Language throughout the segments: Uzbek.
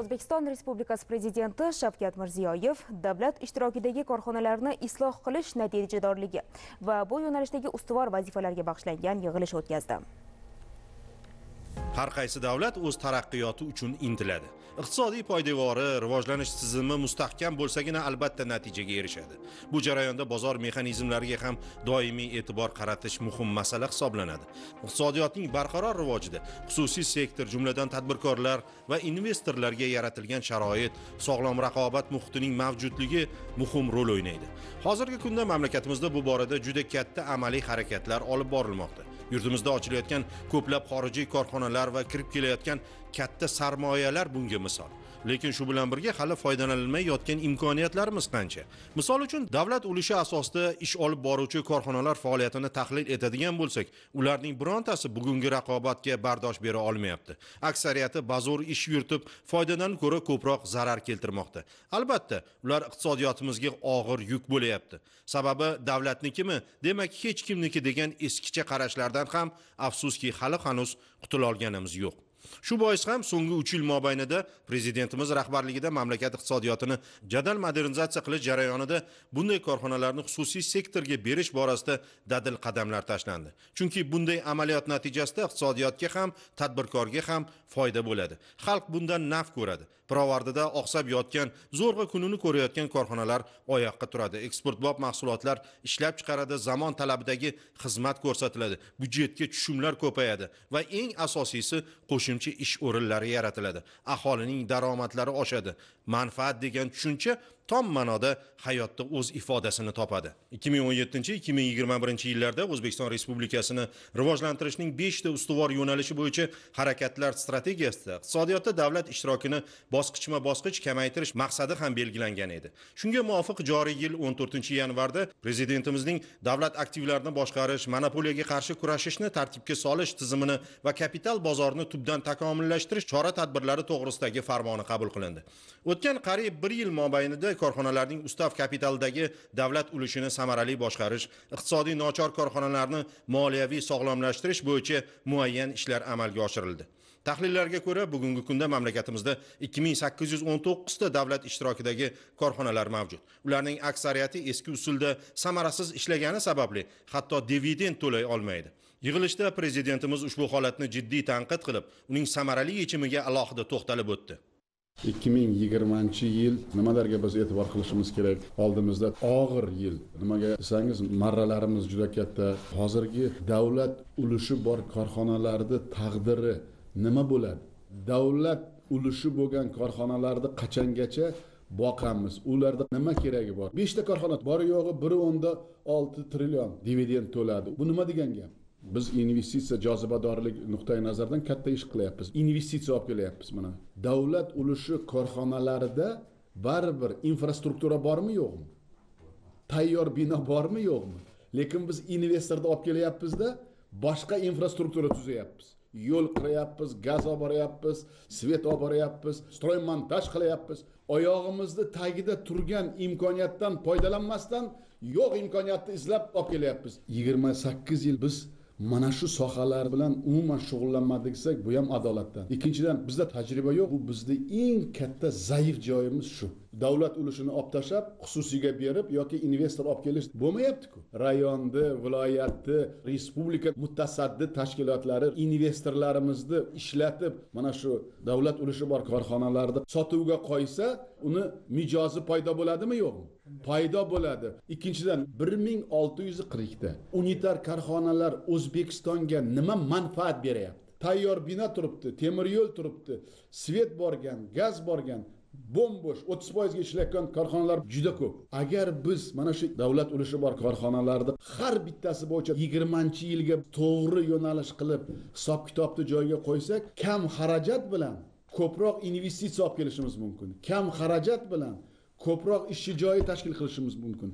o'zbekiston respublikasi prezidenti shavkat mirziyoyev davlat ishtirokidagi korxonalarni isloh qilish natijadorligi va bu yo'nalishdagi ustuvor vazifalarga bag'ishlangan yig'ilish o'tkazdi. Har qaysi davlat o'z taraqqiyoti uchun intiladi. Iqtisodiy poydevori rivojlanish tizimi mustahkam bo'lsagina albatta natijaga erishadi. Bu jarayonda bozor mexanizmlariga ham doimiy e'tibor qaratish muhim masala hisoblanadi. Iqtisodiyotning barqaror rivojida xususiy sektor jumladan tadbirkorlar va investorlarga yaratilgan sharoit sog'lom raqobat muhitining mavjudligi muhim rol o'ynaydi. Hozirgi kunda mamlakatimizda bu borada juda katta amaliy harakatlar olib borilmoqda. Yurtimizda ochilayotgan ko'plab xorijiy korxonalar va kirib kelayotgan katta sarmoyalar bunga misol. Lekin shu bilan birga hali foydalanilmay yotgan imkoniyatlarimiz qancha? Misol uchun davlat ulushi asosida ish olib boruvchi korxonalar faoliyatini tahlil etadigan bo'lsak ularning birontasi bugungi raqobatga bardosh bera olmayapti. Aksariyati bazo'r ish yuritib foydadan ko'ra ko'proq zarar keltirmoqda. Albatta ular iqtisodiyotimizga og'ir yuk bo'layapti sababi davlatnikimi? Demak hech kimniki degan eskicha qarashlardan ham afsuski hali hanuz qutulolganimiz yo'q. Shu bois ham so'nggi uch yil mobaynida prezidentimiz rahbarligida mamlakat iqtisodiyotini jadal modernizatsiya qilish jarayonida bunday korxonalarni xususiy sektorga berish borasida dadil qadamlar tashlandi. Chunki bunday amaliyot natijasida iqtisodiyotga ham tadbirkorga ham foyda bo'ladi. Xalq bundan naf ko'radi. Pirovardida oqsab yotgan zo'rg'a kunini ko'rayotgan korxonalar oyoqqa turadi. Eksportbop mahsulotlar ishlab chiqaradi zamon talabidagi xizmat ko'rsatiladi byudjetga tushumlar ko'payadi va eng asosiysi qo'shimcha ish o'rinlari yaratiladi. Aholining daromadlari oshadi. Manfaat degan tushuncha tom ma'noda hayotda o'z ifodasini topadi. 2017-2021 yillarda o'zbekiston respublikasini rivojlantirishning 5 ta ustuvor yo'nalishi bo'yicha harakatlar strategiyasida iqtisodiyotda davlat ishtirokini bosqichma bosqich kamaytirish maqsadi ham belgilangan edi. Shunga muvofiq joriy yil 14 yanvarda prezidentimizning davlat aktivlarini boshqarish monopoliyaga qarshi kurashishni tartibga solish tizimini va kapital bozorini tubdan takomillashtirish chora tadbirlari to'g'risidagi farmoni qabul qilindi. O'tgan qariyb bir yil mobaynida korxonalarning ustav kapitalidagi davlat ulushini samarali boshqarish iqtisodiy nochor korxonalarni moliyaviy sog'lomlashtirish bo'yicha muayyan ishlar amalga oshirildi. Tahlillarga ko'ra bugungi kunda mamlakatimizda 2819 ta davlat ishtirokidagi korxonalar mavjud. Ularning aksariyati eski usulda samarasiz ishlagani sababli hatto dividend to'lay olmaydi. Yig'ilishda prezidentimiz ushbu holatni jiddiy tanqid qilib uning samarali yechimiga alohida to'xtalib o'tdi. 2020 yil nimalarga biz e'tibor qilishimiz kerak? Oldimizda og'ir yil. Nimaga desangiz marralarimiz juda katta. Hozirgi davlat ulushi bor korxonalarni taqdiri nima bo'ladi? Davlat ulushi bo'lgan korxonalarni qachongacha boqamiz? Ularda nima keragi bor? Beshta korxona bor yo'g'i biri o'nda olti trillion dividend to'ladi. Bu nima degan gap? Biz investitsiya jozibadorlik nuqtai nazaridan katta ish qilyapmiz. Investitsiya olib kelyapmiz mana. Davlat ulushi korxonalarida baribir infrastruktura bormi yo'qmi? Tayyor bino bormi yo'qmi? Lekin biz investorni olib kelyapmizda boshqa infrastruktura tuzyapmiz yo'l qilyapmiz gaz olib boryapmiz svet olib boryapmiz stroy montaj qilyapmiz. Oyog'imizni tagida turgan imkoniyatdan foydalanmasdan yo'q imkoniyatni izlab olib kelyapmiz. Yigirma sakkiz yil biz mana shu sohalar bilan umuman shug'ullanmadik desak bu ham adolatdan. Ikkinchidan bizda tajriba yo'q. Bu bizni eng katta zaif joyimiz shu. Davlat ulushini olib tashlab xususiyga berib yoki investor olib kelish bo'lmayaptiku. Rayonni viloyatni respublika mutasaddi tashkilotlari investorlarimizni ishlatib mana shu davlat ulushi bor korxonalarni sotuvga qo'ysa uni mijozi paydo bo'ladimi yo'qmi? Paydo bo'ladi. Ikkinchidan bir ming olti yuz qirqta unitar korxonalar o'zbekistonga nima manfaat beryapti? Tayyor bino turibdi temir yo'l turibdi svet borgan gaz borgan bo'mbo'sh o'ttiz foizga ishlayotgan korxonalar juda ko'p. Agar biz mana shu davlat ulushi bor korxonalarni har bittasi bo'yicha yigirmanchi yilga to'g'ri yo'nalish qilib hisob kitobni joyiga qo'ysak kam xarajat bilan ko'proq investitsiya olib kelishimiz mumkin. Kam xarajat bilan ko'proq ishchi joyi tashkil qilishimiz mumkin.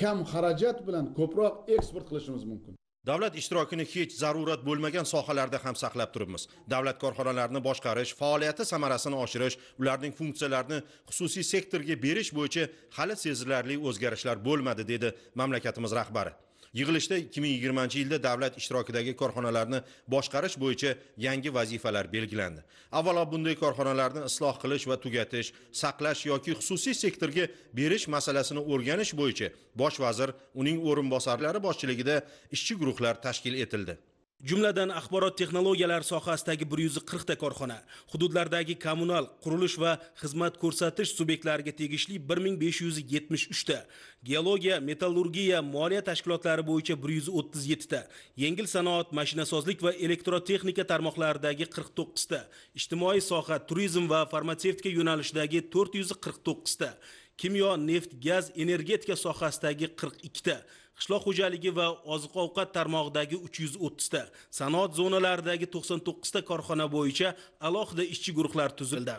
Kam xarajat bilan ko'proq eksport qilishimiz mumkin. Davlat ishtirokini hech zarurat bo'lmagan sohalarda ham saqlab turibmiz. Davlat korxonalarini boshqarish faoliyati samarasini oshirish ularning funksiyalarini xususiy sektorga berish bo'yicha hali sezilarli o'zgarishlar bo'lmadi dedi mamlakatimiz rahbari. Yig'ilishda 2020 yilda davlat ishtirokidagi korxonalarni boshqarish bo'yicha yangi vazifalar belgilandi. Avvalo bunday korxonalarni isloh qilish va tugatish saqlash yoki xususiy sektorga berish masalasini o'rganish bo'yicha bosh vazir uning o'rinbosarlari boshchiligida ishchi guruhlar tashkil etildi. Jumladan axborot texnologiyalari sohasidagi 140 ta korxona hududlardagi kommunal qurilish va xizmat ko'rsatish subyektlariga tegishli 1573 ta geologiya metallurgiya moliya tashkilotlari bo'yicha 137 ta yengil sanoat mashinasozlik va elektrotexnika tarmoqlaridagi 49 ta ijtimoiy soha turizm va farmatsevtika yo'nalishidagi 449 ta kimyo neft gaz energetika sohasidagi 42 ta qishloq xo'jaligi va oziq ovqat tarmog'idagi 330 ta sanoat zonalaridagi 99 ta korxona bo'yicha alohida ishchi guruhlar tuzildi.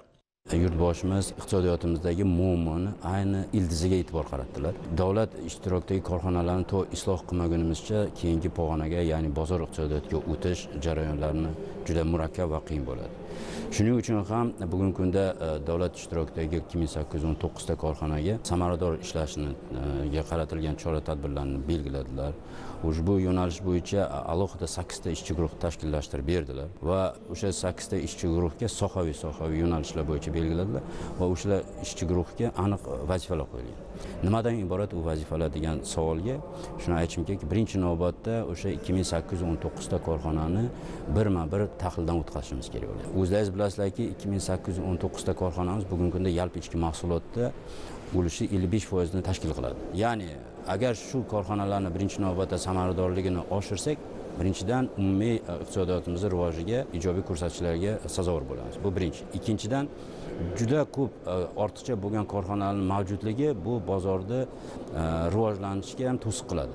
Yurtboshimiz iqtisodiyotimizdagi muammoni ayni ildiziga e'tibor qaratdilar. Davlat ishtirokidagi korxonalarni to isloh qilmagunimizcha keyingi pog'onaga ya'ni bozor iqtisodiyotiga o'tish jarayonlarini juda murakkab va qiyin bo'ladi. Shuning uchun ham bugungi kunda e, davlat ishtirokidagi ikki ming sakkiz yuz o'n to'qqizta korxonaga samarador ishlashga qaratilgan chora tadbirlarni belgiladilar. Ushbu yo'nalish bo'yicha alohida sakkizta ishchi guruh tashkillashtirib berdilar va o'sha sakkizta ishchi guruhga sohaviy sohaviy yo'nalishlar bo'yicha belgiladilar va o'sha ishchi guruhga aniq vazifalar qo'yilgan. Nimadan iborat u vazifalar degan savolga shuni aytishim kerak birinchi navbatda o'sha ikki ming sakkiz yuz o'n to'qqizta korxonani birma bir tahlildan o'tkazishimiz kerak bo'ladi o'zlaringiz bilasizlarki ikki ming sakkiz yuz o'n to'qqizta korxonamiz bugungi kunda yalpi ichki mahsulotda ulushi ellik besh foizni tashkil qiladi. Ya'ni agar shu korxonalarni birinchi navbatda samaradorligini oshirsak birinchidan umumiy e, iqtisodiyotimizni rivojiga ijobiy ko'rsatkichlarga sazovor bo'lamiz. Bu birinchi. Ikkinchidan juda ko'p e, ortiqcha bo'lgan korxonalarni mavjudligi bu bozorda e, rivojlanishga ham to'siq qiladi.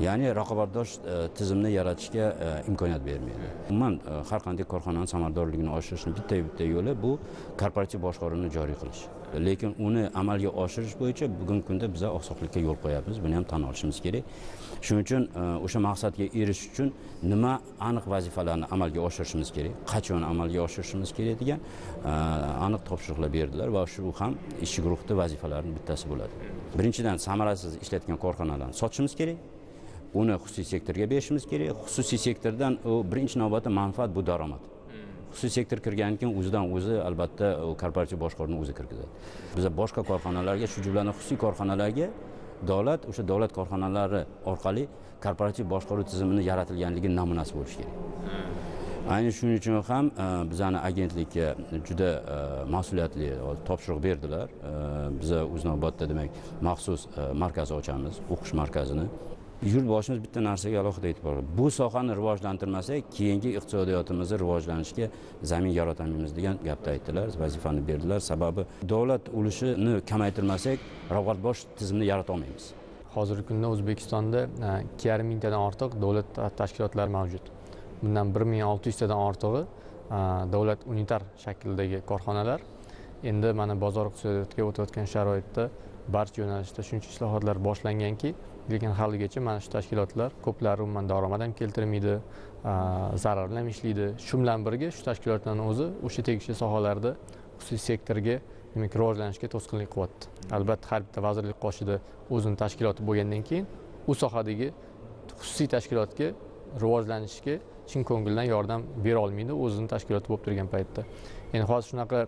Ya'ni raqobatdosh e, tizimni yaratishga e, imkoniyat bermaydi. Umuman e, har qanday korxonani samaradorligini oshirishni bitta bitta yo'li bu korporativ boshqaruvni joriy qilish. Lekin uni amalga oshirish bo'yicha bugungi kunda biza oqsoqlikka yo'l qo'yapmiz. Buni ham tan olishimiz kerak. Shuning uchun o'sha maqsadga erishish uchun nima aniq vazifalarni amalga oshirishimiz kerak qachon amalga oshirishimiz kerak degan aniq topshiriqlar berdilar va shu ham ishchi guruhni vazifalarining bittasi bo'ladi. Birinchidan samarasiz ishlayotgan korxonalarni sotishimiz kerak. Uni xususiy sektorga berishimiz kerak. Xususiy sektordan u birinchi navbatda manfaat bu daromad. Xususiy sektor kirgandan keyin o'zidan o'zi albatta korporativ boshqaruvni o'zi kirgizadi. Biza boshqa korxonalarga shu jumladan xususiy korxonalarga davlat o'sha davlat korxonalari orqali korporativ boshqaruv tizimini yaratilganligi namunasi bo'lishi kerak. Ayni shuning uchun ham e, bizani agentlikka juda e, mas'uliyatli topshiriq berdilar. E, biza o'z navbatda demak maxsus markaz ochamiz o'qish markazini yurtboshimiz bitta narsaga alohida e'tibor bu sohani rivojlantirmasak keyingi iqtisodiyotimizni rivojlanishiga zamin yaratolmaymiz degan gapni aytdilar vazifani berdilar. Sababi davlat ulushini kamaytirmasak rag'batbosh tizimni yarata olmaymiz hozirgi kunda o'zbekistonda e, ikki yarim mingtadan ortiq davlat tashkilotlari mavjud. Bundan bir ming olti yuztadan ortig'i e, davlat unitar shaklidagi korxonalar. Endi mana bozor iqtisodiyotiga o'tayotgan sharoitda barcha yo'nalishda shuncha islohotlar boshlanganki lekin haligacha mana shu tashkilotlar ko'plari umuman daromad ham keltirmaydi zarar bilan ishlaydi. Shu bilan birga shu tashkilotlarni o'zi o'sha tegishli sohalarda xususiy sektorga demak rivojlanishga to'sqinlik qilyapti albatta har bitta vazirlik qoshida o'zini tashkiloti bo'lgandan keyin u sohadagi xususiy tashkilotga rivojlanishga chin ko'ngildan yordam bera olmaydi o'zini tashkiloti bo'lib turgan paytda. Endi hozir shunaqa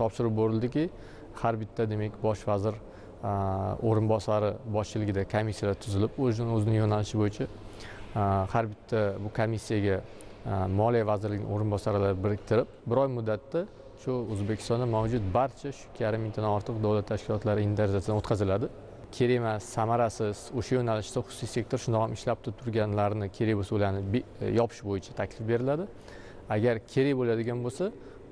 topshiriq berildiki har bitta demak bosh vazir o'rinbosari boshchiligida komissiyalar tuzilib o'zini o'zini yo'nalishi bo'yicha har bitta bu komissiyaga moliya vazirligining o'rinbosarlari biriktirib bir oy muddatda shu o'zbekistonda mavjud barcha shu ikki yarim mingtadan ortiq davlat tashkilotlari inventarizatsiyadan o'tkaziladi. Kerak emas samarasiz o'sha yo'nalishda xususiy sektor shundoq ham ishlab turganlarni kerak bo'lsa ularni yopish bo'yicha taklif beriladi. Agar kerak bo'ladigan bo'lsa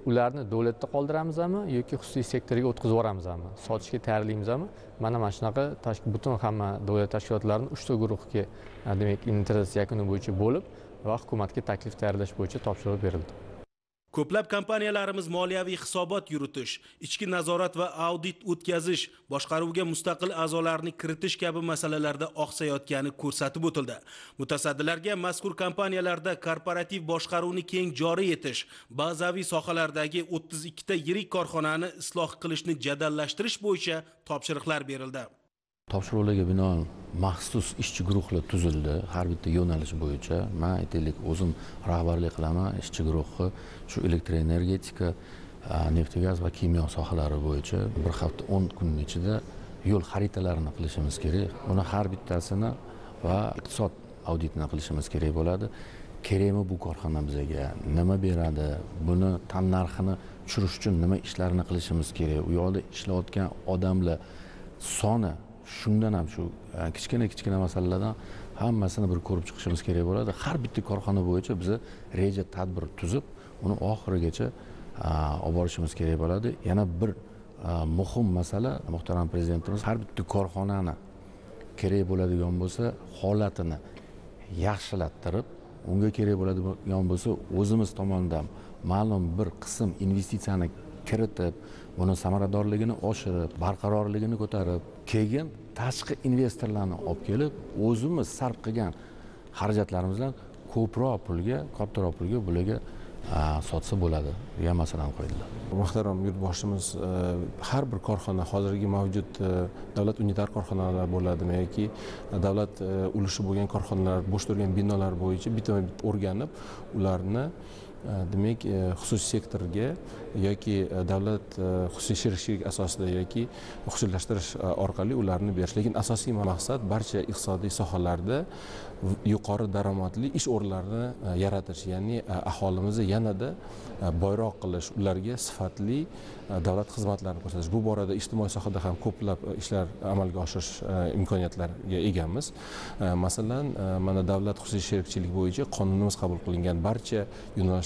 ularni davlatda qoldiramizmi yoki xususiy sektorga o'tkazib yuboramizmi? Sotishga tayyorlaymizmi mana mana shunaqa butun hamma davlat tashkilotlarini uchta guruhga demak interes yakuni bo'yicha bo'lib va hukumatga taklif tayyorlash bo'yicha topshiriq berildi. Ko'plab kompaniyalarimiz moliyaviy hisobot yuritish ichki nazorat va audit o'tkazish boshqaruvga mustaqil a'zolarni kiritish kabi masalalarda oqsayotgani ko'rsatib o'tildi. Mutasaddilarga mazkur kompaniyalarda korporativ boshqaruvni keng joriy etish bazaviy sohalardagi 32 ta yirik korxonani isloh qilishni jadallashtirish bo'yicha topshiriqlar berildi. Topshiriqlarga binoan maxsus ishchi guruhlar tuzildi. Har bitta yo'nalish bo'yicha man aytaylik o'zim rahbarlik qilaman ishchi guruhi shu elektroenergetika neft gaz va kimyo sohalari bo'yicha bir hafta o'n kunni ichida yo'l xaritalarini qilishimiz kerak. Uni har bittasini va iqtisod auditini qilishimiz kerak bo'ladi. Kerakmi bu korxona bizaga nima beradi? Buni tannarxini tushirish uchun nima ishlarni qilishimiz kerak? U yoqda ishlayotgan odamlar soni shundan ham shu e, kichkina kichkina masalalardan hammasini bir ko'rib chiqishimiz kerak bo'ladi. Har bitta korxona bo'yicha biza reja tadbir tuzib uni oxirigacha e, olib borishimiz kerak bo'ladi. Yana bir e, muhim masala muhtaram prezidentimiz har bitta korxonani kerak bo'ladigan bo'lsa holatini yaxshilattirib unga kerak bo'ladigan bo'lsa o'zimiz tomonidan ma'lum bir qism investitsiyani kiritib buni samaradorligini oshirib barqarorligini ko'tarib keyin tashqi investorlarni olib kelib o'zimiz sarf qilgan xarajatlarimizdan ko'proq pulga kattaroq pulga bularga sotsa bo'ladi. Degan masalani qo'ydilar muhtaram yurtboshimiz e, har bir korxona hozirgi mavjud e, davlat unitar korxonalar bo'ladimi yoki e, davlat ulushi bo'lgan korxonalar bo'sh turgan binolar bo'yicha bitma bit o'rganib ularni Э, demak э, xususiy sektorga yoki э, davlat xususiy sherikchilik asosida yoki xususiylashtirish e, orqali ularni berish lekin asosiy maqsad barcha iqtisodiy sohalarda yuqori daromadli ish o'rinlarini e, yaratish. Ya'ni e, aholimizni yanada boyroq qilish ularga sifatli davlat xizmatlarini ko'rsatish. Bu borada ijtimoiy sohada ham ko'plab ishlar amalga oshirish imkoniyatlariga egamiz. Masalan mana davlat xususiy sherikchilik bo'yicha qonunimiz qabul qilingan barcha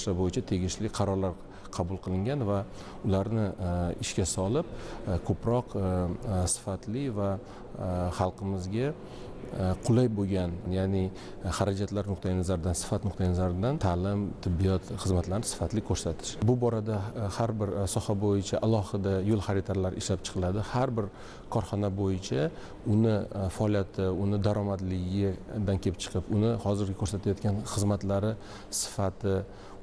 yo'nalishlar bo'yicha tegishli qarorlar qabul qilingan va ularni e, ishga solib e, ko'proq e, sifatli va xalqimizga qulay bo'lgan ya'ni xarajatlar nuqtai nazaridan sifat nuqtai nazaridan ta'lim tibbiyot xizmatlarini sifatli ko'rsatish. Bu borada har bir soha bo'yicha alohida yo'l xaritalari ishlab chiqiladi. Har bir korxona bo'yicha uni faoliyati uni daromadligidan kelib chiqib uni hozirgi ko'rsatayotgan xizmatlari sifati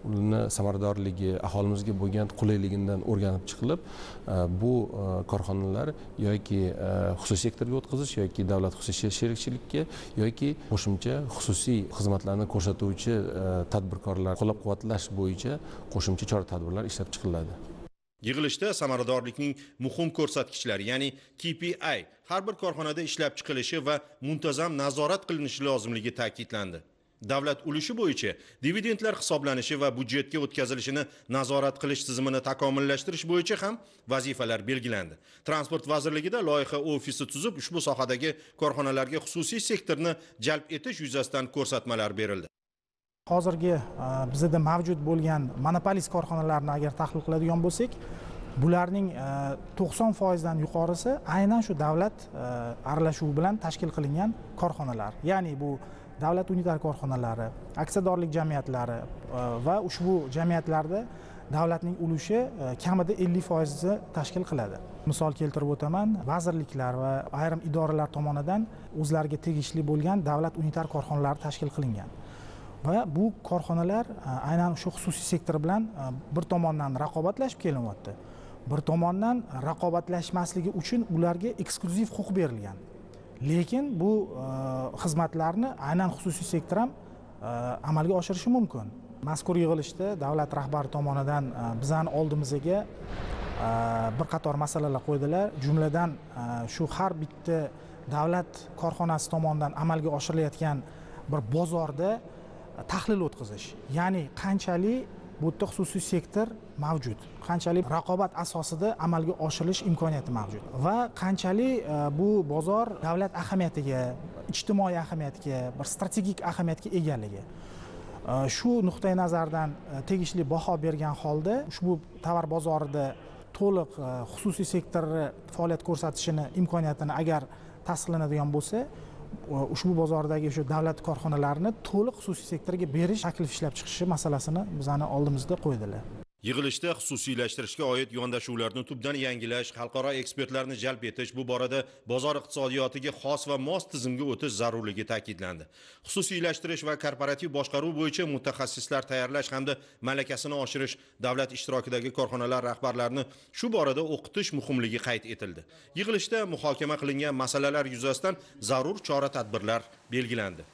uni samaradorligi aholimizga bo'lgan qulayligidan o'rganib chiqilib e, bu e, korxonalar yoki e, xususiy sektorga o'tkazish yoki davlat xususiy sherikchilikka yoki qo'shimcha xususiy xizmatlarni ko'rsatuvchi tadbirkorlar qo'llab quvvatlash bo'yicha qo'shimcha chora tadbirlar ishlab chiqiladi. Yig'ilishda samaradorlikning muhim ko'rsatkichlari ya'ni kpi har bir korxonada ishlab chiqilishi va muntazam nazorat qilinishi lozimligi ta'kidlandi. Davlat ulushi bo'yicha dividendlar hisoblanishi va budjetga o'tkazilishini nazorat qilish tizimini takomillashtirish bo'yicha ham vazifalar belgilandi. Transport vazirligida loyiha ofisi tuzib ushbu sohadagi korxonalarga xususiy sektorni jalb etish yuzasidan ko'rsatmalar berildi. Hozirgi e, bizda mavjud bo'lgan monopolist korxonalarni agar tahlil qiladigan bo'lsak bularning e, to'qson foizdan yuqorisi aynan shu davlat e, aralashuvi bilan tashkil qilingan korxonalar. Ya'ni bu davlat unitar korxonalari aksiyadorlik jamiyatlari e, va ushbu jamiyatlarda davlatning ulushi e, kamida ellik foizni tashkil qiladi. Misol keltirib o'taman vazirliklar va ayrim idoralar tomonidan o'zlariga tegishli bo'lgan davlat unitar korxonalari tashkil qilingan. Va bu korxonalar e, aynan shu xususiy sektor bilan bir tomondan raqobatlashib kelinyapti bir tomondan raqobatlashmasligi uchun ularga eksklyuziv huquq berilgan. Lekin bu e, xizmatlarni aynan xususiy sektor ham e, amalga oshirishi mumkin. Mazkur yig'ilishda davlat rahbari tomonidan e, bizani oldimizga bir qator masalalar qo'ydilar. Jumladan shu har bitta davlat korxonasi tomonidan amalga oshirilayotgan bir bozorda tahlil o'tkazish. Ya'ni qanchalik bu yerda xususiy sektor mavjud. Qanchalik raqobat asosida amalga oshirilish imkoniyati mavjud? Va qanchalik e, bu bozor davlat ahamiyatiga ijtimoiy ahamiyatga bir strategik ahamiyatga egaligi? E, shu nuqtai nazardan e, tegishli baho bergan holda ushbu tovar bozorida to'liq xususiy sektorni faoliyat ko'rsatishini imkoniyatini agar tasdiqlanadigan bo'lsa ushbu bozordagi o'sha davlat korxonalarini to'liq xususiy sektorga berish taklif ishlab chiqishi masalasini bizani oldimizda qo'ydilar. Yig'ilishda xususiylashtirishga oid yondashuvlarni tubdan yangilash, xalqaro ekspertlarni jalb etish, bu borada bozor iqtisodiyotiga xos va mos tizimga o'tish zarurligi ta'kidlandi. Xususiylashtirish va korporativ boshqaruv bo'yicha mutaxassislar tayyorlash hamda malakasini oshirish, davlat ishtirokidagi korxonalar rahbarlarini shu borada o'qitish muhimligi qayd etildi. Yig'ilishda muhokama qilingan masalalar yuzasidan zarur chora-tadbirlar belgilandi.